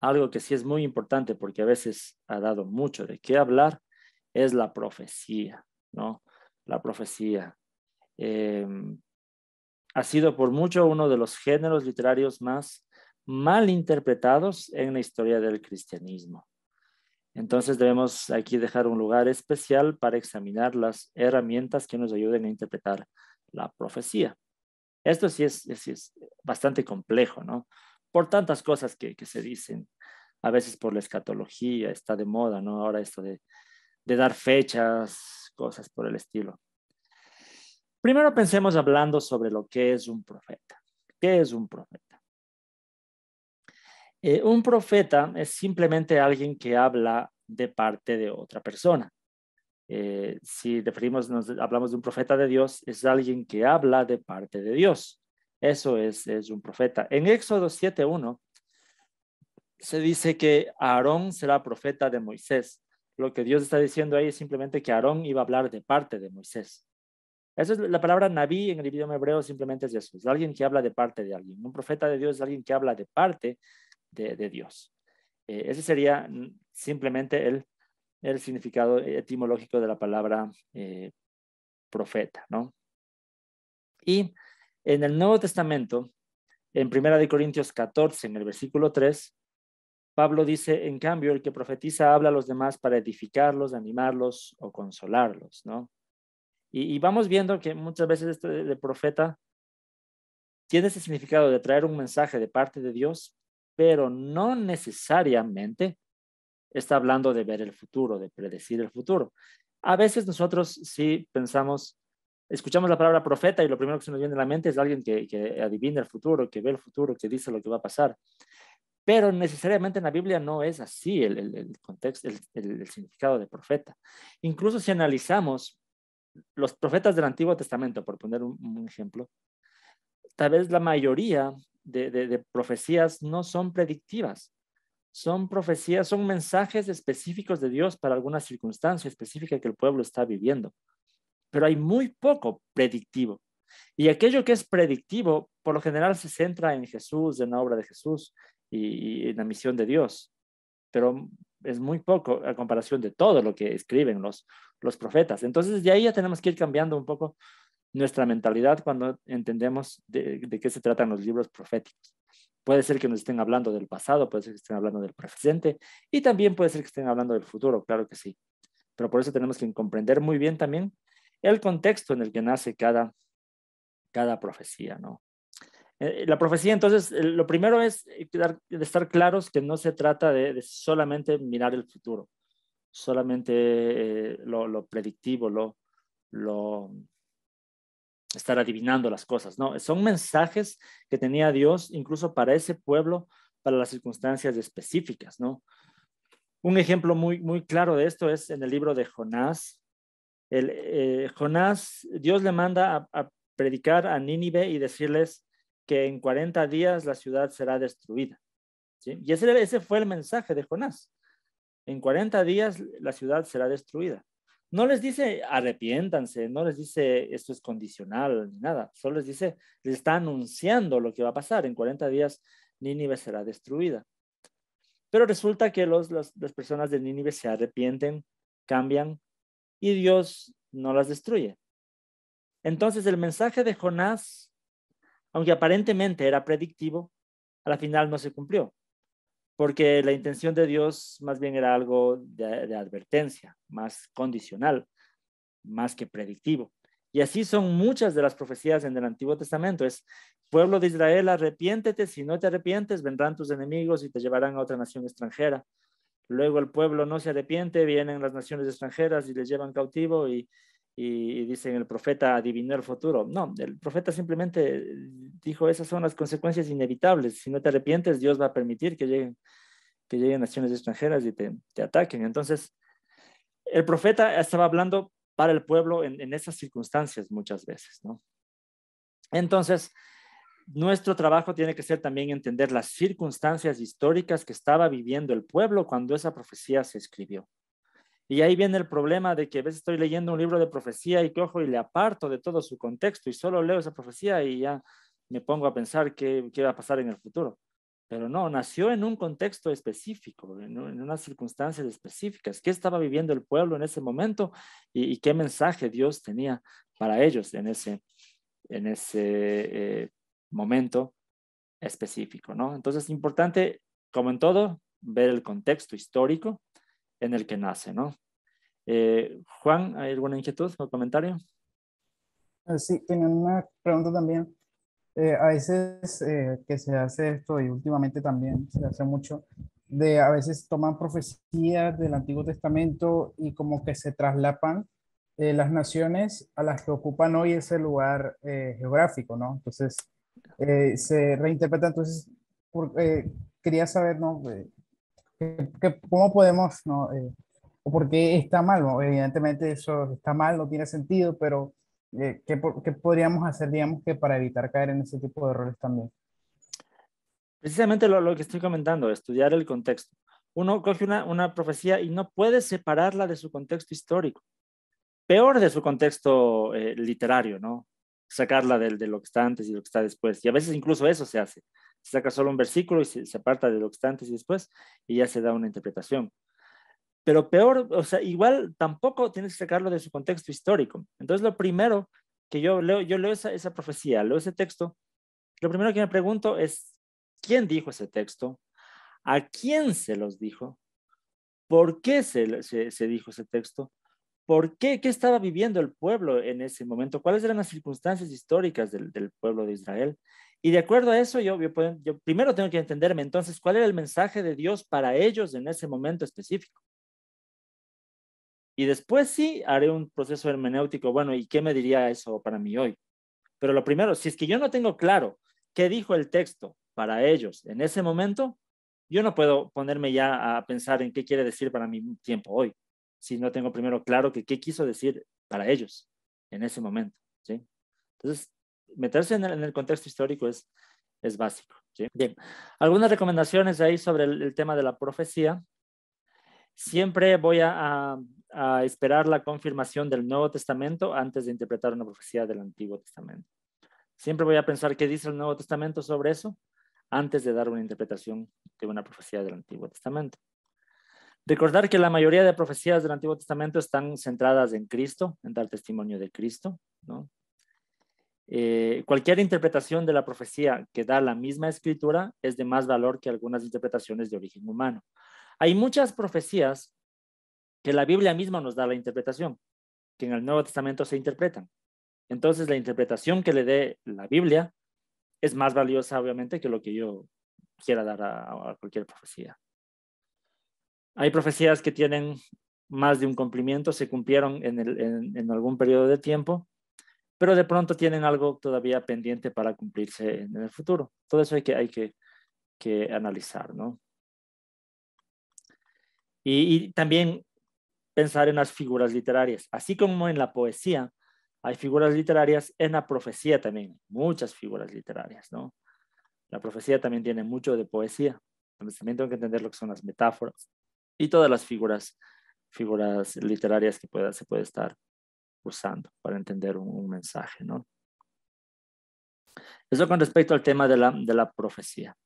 algo que sí es muy importante porque a veces ha dado mucho de qué hablar es la profecía, ¿no? La profecía. Em, ha sido por mucho uno de los géneros literarios más mal interpretados en la historia del cristianismo. Entonces debemos aquí dejar un lugar especial para examinar las herramientas que nos ayuden a interpretar la profecía. Esto sí es, es bastante complejo, ¿no? Por tantas cosas que, se dicen, a veces por la escatología, está de moda, ¿no? Ahora esto de, dar fechas, cosas por el estilo. Primero pensemos hablando sobre lo que es un profeta. ¿Qué es un profeta? Eh, un profeta es simplemente alguien que habla de parte de otra persona. Eh, si referimos, nos hablamos de un profeta de Dios, es alguien que habla de parte de Dios. Eso es, es un profeta. En Éxodo 7.1 se dice que Aarón será profeta de Moisés. Lo que Dios está diciendo ahí es simplemente que Aarón iba a hablar de parte de Moisés. Esa es la palabra Naví en el idioma hebreo, simplemente es es alguien que habla de parte de alguien. Un profeta de Dios es alguien que habla de parte de, Dios. Eh, ese sería simplemente el, el, significado etimológico de la palabra eh, profeta, ¿no? Y en el Nuevo Testamento, en Primera de Corintios 14, en el versículo 3, Pablo dice, en cambio, el que profetiza habla a los demás para edificarlos, animarlos o consolarlos, ¿no? Y, vamos viendo que muchas veces este de, profeta tiene ese significado de traer un mensaje de parte de Dios, pero no necesariamente está hablando de ver el futuro, de predecir el futuro. A veces nosotros sí pensamos, escuchamos la palabra profeta y lo primero que se nos viene a la mente es alguien que, adivina el futuro, que ve el futuro, que dice lo que va a pasar. Pero necesariamente en la Biblia no es así el, contexto, el, significado de profeta. Incluso si analizamos los profetas del Antiguo Testamento, por poner un, ejemplo, tal vez la mayoría de, profecías no son predictivas. Son profecías, son mensajes específicos de Dios para alguna circunstancia específica que el pueblo está viviendo. Pero hay muy poco predictivo. Y aquello que es predictivo, por lo general se centra en Jesús, en la obra de Jesús y, en la misión de Dios. Pero es muy poco a comparación de todo lo que escriben los, los profetas. Entonces, de ahí ya tenemos que ir cambiando un poco nuestra mentalidad cuando entendemos de, qué se tratan los libros proféticos. Puede ser que nos estén hablando del pasado, puede ser que estén hablando del presente y también puede ser que estén hablando del futuro, claro que sí. Pero por eso tenemos que comprender muy bien también el contexto en el que nace cada, cada profecía, ¿no? Eh, la profecía, entonces, lo primero es estar claros que no se trata de solamente mirar el futuro, solamente eh, lo, predictivo, lo, lo, estar adivinando las cosas, ¿no? Son mensajes que tenía Dios incluso para ese pueblo, para las circunstancias específicas, ¿no? Un ejemplo muy, muy claro de esto es en el libro de Jonás. El, eh, Jonás, Dios le manda a, predicar a Nínive y decirles que en 40 días la ciudad será destruida. Y ese, fue el mensaje de Jonás en 40 días la ciudad será destruida. No les dice arrepiéntanse, no les dice esto es condicional ni nada, solo les dice, les está anunciando lo que va a pasar. En 40 días Nínive será destruida. Pero resulta que las personas de Nínive se arrepienten, cambian y Dios no las destruye. Entonces el mensaje de Jonás, aunque aparentemente era predictivo, a la final no se cumplió porque la intención de Dios más bien era algo de, advertencia, más condicional, más que predictivo. Y así son muchas de las profecías en el Antiguo Testamento. Es, pueblo de Israel, arrepiéntete, si no te arrepientes, vendrán tus enemigos y te llevarán a otra nación extranjera. Luego el pueblo no se arrepiente, vienen las naciones extranjeras y les llevan cautivo y, y, dicen el profeta adivinó el futuro. No, el profeta simplemente dijo esas son las consecuencias inevitables. Si no te arrepientes, Dios va a permitir que lleguen, que lleguen naciones extranjeras y te, ataquen. Entonces, el profeta estaba hablando para el pueblo en, en esas circunstancias muchas veces, ¿no? Entonces, nuestro trabajo tiene que ser también entender las circunstancias históricas que estaba viviendo el pueblo cuando esa profecía se escribió. Y ahí viene el problema de que a veces estoy leyendo un libro de profecía y cojo y le aparto de todo su contexto y solo leo esa profecía y ya me pongo a pensar qué, qué va a pasar en el futuro. Pero no, nació en un contexto específico, en, unas circunstancias específicas. ¿Qué estaba viviendo el pueblo en ese momento y, qué mensaje Dios tenía para ellos en ese, en ese eh, momento específico, ¿no? Entonces es importante, como en todo, ver el contexto histórico en el que nace, ¿no? Eh, Juan, ¿hay alguna inquietud o comentario? Eh, sí, tenía una pregunta también. Eh, a veces eh, que se hace esto y últimamente también se hace mucho, de a veces toman profecías del Antiguo Testamento y como que se traslapan eh, las naciones a las que ocupan hoy ese lugar geográfico, ¿no? Entonces, se reinterpreta, entonces, quería saber, ¿no? Que, ¿Cómo podemos, ¿no? o por qué está mal, Evidentemente eso está mal, no tiene sentido, pero eh, ¿qué, podríamos hacer, digamos, que para evitar caer en ese tipo de errores también? Precisamente lo, que estoy comentando, estudiar el contexto. Uno coge una, una profecía y no puede separarla de su contexto histórico. Peor de su contexto eh, literario, ¿no? Sacarla de, de, lo que está antes y lo que está después. Y a veces incluso eso se hace. Se saca solo un versículo y se, se aparta de lo que está antes y después y ya se da una interpretación pero peor, o sea, igual tampoco tienes que sacarlo de su contexto histórico. Entonces, lo primero que yo leo, yo leo esa, esa profecía, leo ese texto, lo primero que me pregunto es, ¿quién dijo ese texto? ¿A quién se los dijo? ¿Por qué se, se, dijo ese texto? ¿Por qué? ¿Qué estaba viviendo el pueblo en ese momento? ¿Cuáles eran las circunstancias históricas del, pueblo de Israel? Y de acuerdo a eso, yo, yo, primero tengo que entenderme entonces cuál era el mensaje de Dios para ellos en ese momento específico. Y después sí haré un proceso hermenéutico, bueno, ¿y qué me diría eso para mí hoy? Pero lo primero, si es que yo no tengo claro qué dijo el texto para ellos en ese momento, yo no puedo ponerme ya a pensar en qué quiere decir para mi tiempo hoy, si no tengo primero claro que qué quiso decir para ellos en ese momento. ¿sí? Entonces, meterse en el, contexto histórico es, es básico. ¿sí? Bien, algunas recomendaciones ahí sobre el, tema de la profecía. Siempre voy a, a esperar la confirmación del Nuevo Testamento antes de interpretar una profecía del Antiguo Testamento. Siempre voy a pensar qué dice el Nuevo Testamento sobre eso antes de dar una interpretación de una profecía del Antiguo Testamento. Recordar que la mayoría de profecías del Antiguo Testamento están centradas en Cristo, en dar testimonio de Cristo. Eh, cualquier interpretación de la profecía que da la misma escritura es de más valor que algunas interpretaciones de origen humano. Hay muchas profecías que la Biblia misma nos da la interpretación, que en el Nuevo Testamento se interpretan. Entonces, la interpretación que le dé la Biblia es más valiosa, obviamente, que lo que yo quiera dar a, cualquier profecía. Hay profecías que tienen más de un cumplimiento, se cumplieron en, algún periodo de tiempo, pero de pronto tienen algo todavía pendiente para cumplirse en el futuro. Todo eso hay que, hay analizar, ¿no? y, también pensar en las figuras literarias. Así como en la poesía hay figuras literarias, en la profecía también, muchas figuras literarias, ¿no? La profecía también tiene mucho de poesía. También tengo que entender lo que son las metáforas y todas las figuras, literarias que pueda, se puede estar usando para entender un, mensaje, ¿no? Eso con respecto al tema de la, de la profecía.